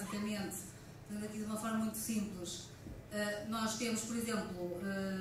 basicamente, aqui de uma forma muito simples, eh, nós temos, por exemplo, eh,